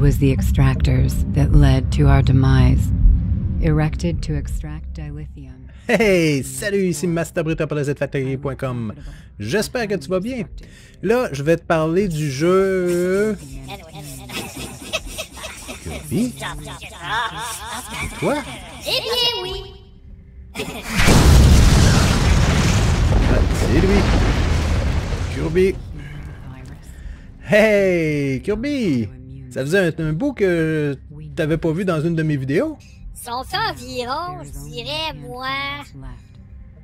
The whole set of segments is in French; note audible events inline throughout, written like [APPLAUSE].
It was the extractors that led to our demise. Erected to extract dilithium. Hey, salut, ici Masterbrita pour ZFactory.com. J'espère que tu vas bien. Là, je vais te parler du jeu... Kirby? Quoi? Eh bien oui. C'est lui. Kirby. Hey, Kirby! Ça faisait un, un bout que t'avais pas vu dans une de mes vidéos? Sont environ, je dirais, moi,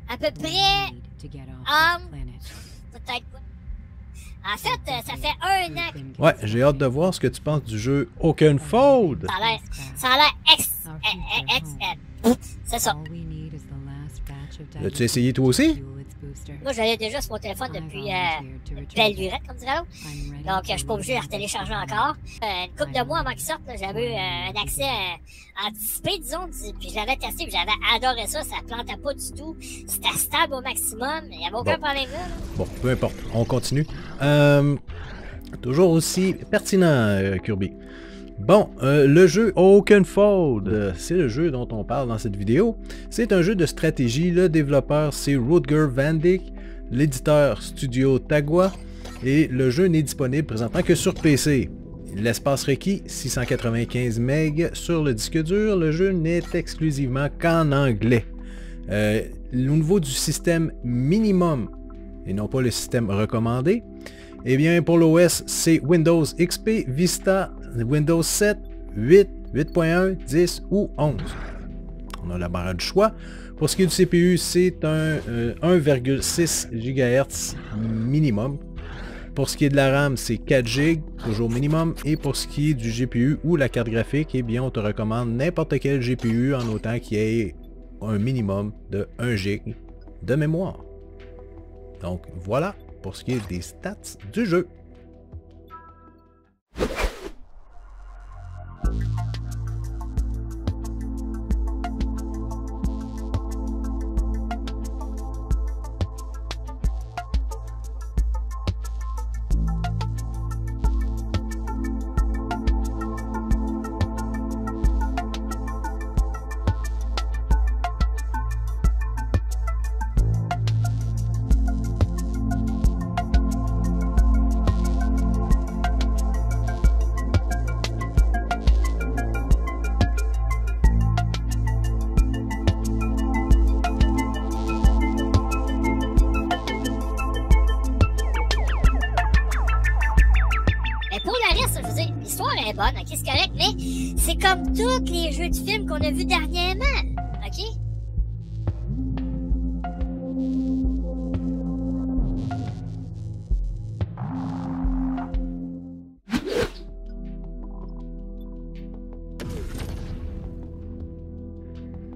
à peu près, um, peut-être. En fait, euh, ça fait un an que Ouais, j'ai hâte de voir ce que tu penses du jeu Oakenfold. ça a l'air, ça a l'air ex, ex, ex, ex- c'est ça. L'as-tu essayé toi aussi? Moi, j'avais déjà sur mon téléphone depuis, euh, belle lurette, comme dirait l'autre. Donc, je suis pas obligé de la télécharger encore. Euh, une couple de mois avant qu'il sorte, j'avais eu euh, un accès euh, anticipé, disons, puis je l'avais testé, puis j'avais adoré ça, ça plantait pas du tout. C'était stable au maximum, il y avait aucun Bon. problème là. là. Bon, peu importe, on continue. Euh, toujours aussi pertinent, euh, Kirby. Bon, euh, le jeu Oakenfold, euh, c'est le jeu dont on parle dans cette vidéo. C'est un jeu de stratégie. Le développeur, c'est Rutger Vandyck. L'éditeur, Studio Tagua. Et le jeu n'est disponible présentement que sur PC. L'espace requis, 695 MB sur le disque dur. Le jeu n'est exclusivement qu'en anglais. Euh, au niveau du système minimum et non pas le système recommandé, eh bien pour l'OS, c'est Windows XP, Vista, Windows 7, 8, 8.1, 10 ou 11. On a la barre du choix. Pour ce qui est du CPU, c'est un euh, 1,6 GHz minimum. Pour ce qui est de la RAM, c'est 4 GB, toujours minimum. Et pour ce qui est du GPU ou la carte graphique, eh bien, on te recommande n'importe quel GPU en autant qu'il y ait un minimum de 1 GB de mémoire. Donc voilà pour ce qui est des stats du jeu. Bonne, ok, c'est correct, mais c'est comme tous les jeux de films qu'on a vus dernièrement, ok?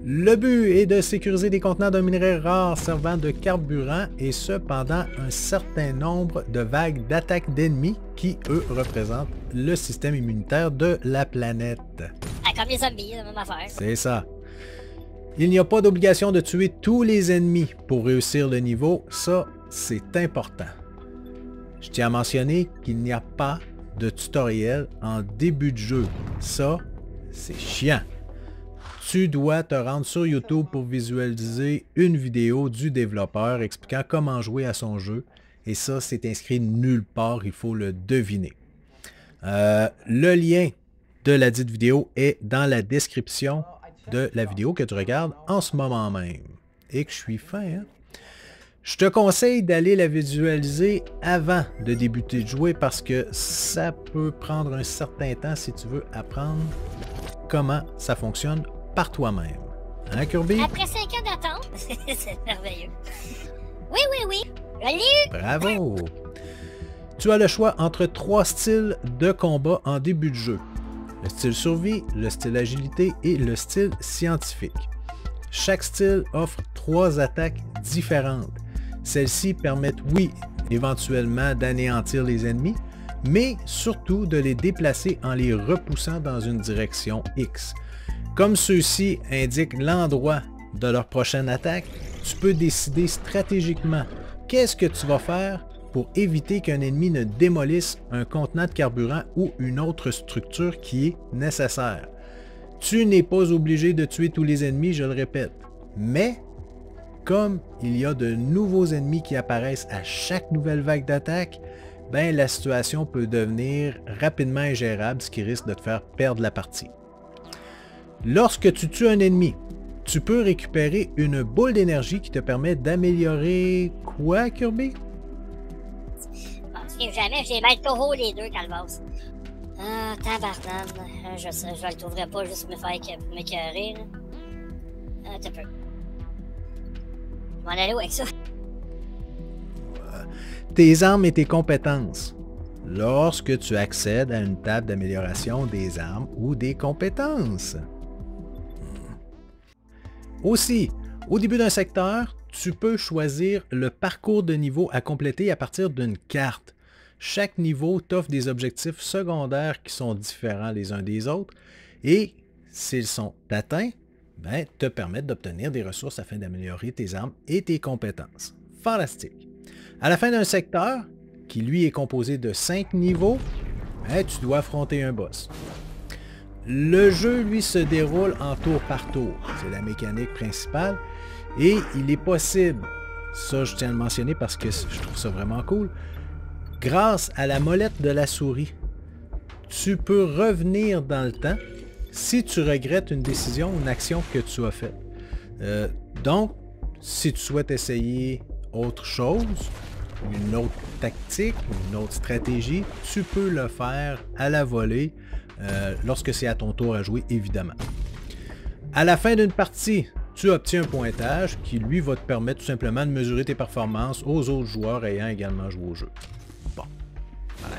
Le but est de sécuriser des contenants d'un minerai rare servant de carburant et ce pendant un certain nombre de vagues d'attaques d'ennemis qui, eux, représentent le système immunitaire de la planète. Ah, comme les zombies, la même affaire. C'est ça. Il n'y a pas d'obligation de tuer tous les ennemis pour réussir le niveau, ça c'est important. Je tiens à mentionner qu'il n'y a pas de tutoriel en début de jeu. Ça, c'est chiant. Tu dois te rendre sur YouTube pour visualiser une vidéo du développeur expliquant comment jouer à son jeu. Et ça, c'est inscrit nulle part, il faut le deviner. Euh, le lien de la dite vidéo est dans la description de la vidéo que tu regardes en ce moment même. Et que je suis fin, hein? Je te conseille d'aller la visualiser avant de débuter de jouer parce que ça peut prendre un certain temps si tu veux apprendre comment ça fonctionne par toi-même. Hein, Kirby? Après 5 ans d'attente, [LAUGHS] c'est merveilleux. Oui, oui, oui. Bravo! Tu as le choix entre trois styles de combat en début de jeu. Le style survie, le style agilité et le style scientifique. Chaque style offre trois attaques différentes. Celles-ci permettent, oui, éventuellement d'anéantir les ennemis, mais surtout de les déplacer en les repoussant dans une direction X. Comme ceux-ci indiquent l'endroit de leur prochaine attaque, tu peux décider stratégiquement qu'est-ce que tu vas faire pour éviter qu'un ennemi ne démolisse un contenant de carburant ou une autre structure qui est nécessaire? Tu n'es pas obligé de tuer tous les ennemis, je le répète. Mais, comme il y a de nouveaux ennemis qui apparaissent à chaque nouvelle vague d'attaque, ben la situation peut devenir rapidement ingérable, ce qui risque de te faire perdre la partie. Lorsque tu tues un ennemi, tu peux récupérer une boule d'énergie qui te permet d'améliorer quoi, Kirby? Je jamais, j'ai mettre haut les deux, Calvas. Ah, tabarnane. Ah, je sais, je le trouverai pas juste me faire m'écœurer. Ah, t'as peu. Je m'en aller où avec ça? Tes armes et tes compétences. Lorsque tu accèdes à une table d'amélioration des armes ou des compétences. Aussi, au début d'un secteur, tu peux choisir le parcours de niveau à compléter à partir d'une carte. Chaque niveau t'offre des objectifs secondaires qui sont différents les uns des autres et s'ils sont atteints, ben, te permettent d'obtenir des ressources afin d'améliorer tes armes et tes compétences. Fantastique. À la fin d'un secteur, qui lui est composé de 5 niveaux, ben, tu dois affronter un boss. Le jeu, lui, se déroule en tour par tour. C'est la mécanique principale. Et il est possible, ça je tiens à le mentionner parce que je trouve ça vraiment cool, grâce à la molette de la souris, tu peux revenir dans le temps si tu regrettes une décision ou une action que tu as faite. Euh, donc, si tu souhaites essayer autre chose, une autre tactique, une autre stratégie, tu peux le faire à la volée euh, lorsque c'est à ton tour à jouer, évidemment. À la fin d'une partie, tu obtiens un pointage qui, lui, va te permettre tout simplement de mesurer tes performances aux autres joueurs ayant également joué au jeu. Bon. Voilà.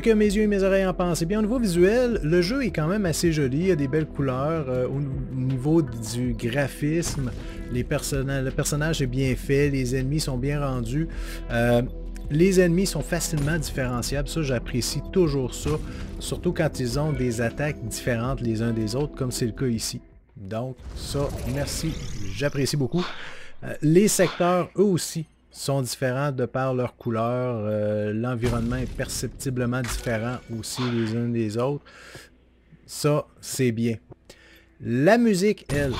Que mes yeux et mes oreilles en pensent. Eh bien, au niveau visuel, le jeu est quand même assez joli. Il y a des belles couleurs. Euh, au niveau du graphisme, les le personnage est bien fait. Les ennemis sont bien rendus. Euh, les ennemis sont facilement différenciables. Ça, j'apprécie toujours ça. Surtout quand ils ont des attaques différentes les uns des autres, comme c'est le cas ici. Donc, ça, merci. J'apprécie beaucoup. Euh, les secteurs, eux aussi, sont différents de par leur couleur. Euh, l'environnement est perceptiblement différent aussi les uns des autres. Ça, c'est bien. La musique, elle,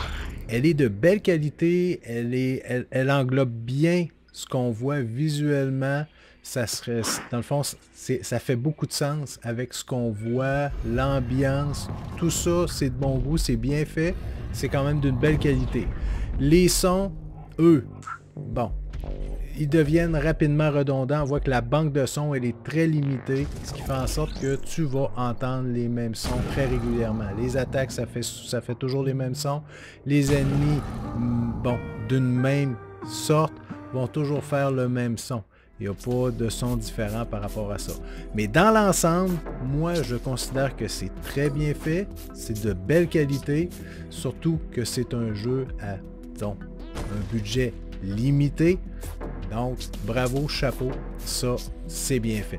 elle est de belle qualité. Elle, est, elle, englobe bien ce qu'on voit visuellement. Ça dans le fond, ça fait beaucoup de sens avec ce qu'on voit, l'ambiance, tout ça, c'est de bon goût, c'est bien fait, c'est quand même d'une belle qualité. Les sons, eux, bon, ils deviennent rapidement redondants. On voit que la banque de sons, elle est très limitée, ce qui fait en sorte que tu vas entendre les mêmes sons très régulièrement. Les attaques, ça fait, ça fait toujours les mêmes sons. Les ennemis, mm, bon, d'une même sorte, vont toujours faire le même son. Il n'y a pas de son différent par rapport à ça. Mais dans l'ensemble, moi, je considère que c'est très bien fait. C'est de belle qualité. Surtout que c'est un jeu à, un budget limité. Donc, bravo, chapeau, ça, c'est bien fait.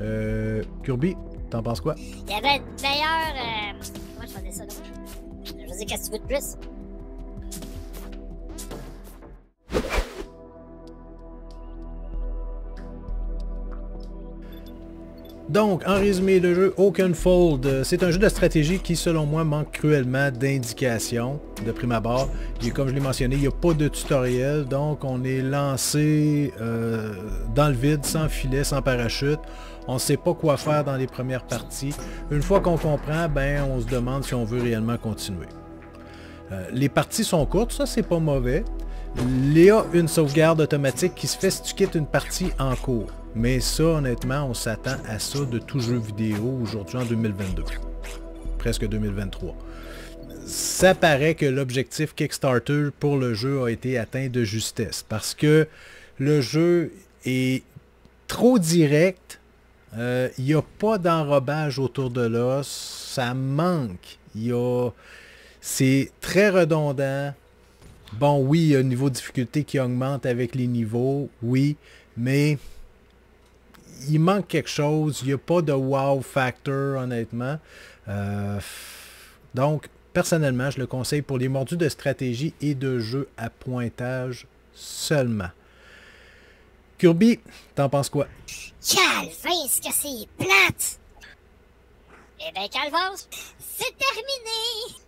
Euh, Kirby, t'en penses quoi? Il y avait une meilleure... Euh... Comment je faisais ça, donc? Je veux dire, qu'est-ce que tu veux de plus? Donc, en résumé, le jeu Oakenfold, euh, c'est un jeu de stratégie qui, selon moi, manque cruellement d'indications de prime abord. Et comme je l'ai mentionné, il n'y a pas de tutoriel, donc on est lancé euh, dans le vide, sans filet, sans parachute. On ne sait pas quoi faire dans les premières parties. Une fois qu'on comprend, ben, on se demande si on veut réellement continuer. Euh, les parties sont courtes, ça c'est pas mauvais. Il y a une sauvegarde automatique qui se fait si tu quittes une partie en cours. Mais ça, honnêtement, on s'attend à ça de tout jeu vidéo aujourd'hui en 2022. Presque 2023. Ça paraît que l'objectif Kickstarter pour le jeu a été atteint de justesse parce que le jeu est trop direct. Euh, il n'y a pas d'enrobage autour de l'os. Ça manque. C'est très redondant. Bon, oui, il y a un niveau de difficulté qui augmente avec les niveaux, oui, mais il manque quelque chose. Il n'y a pas de wow factor, honnêtement. Euh, donc, personnellement, je le conseille pour les mordus de stratégie et de jeu à pointage seulement. Kirby, t'en penses quoi? Calvin, ce que c'est plate! Eh bien, Calvin, c'est terminé!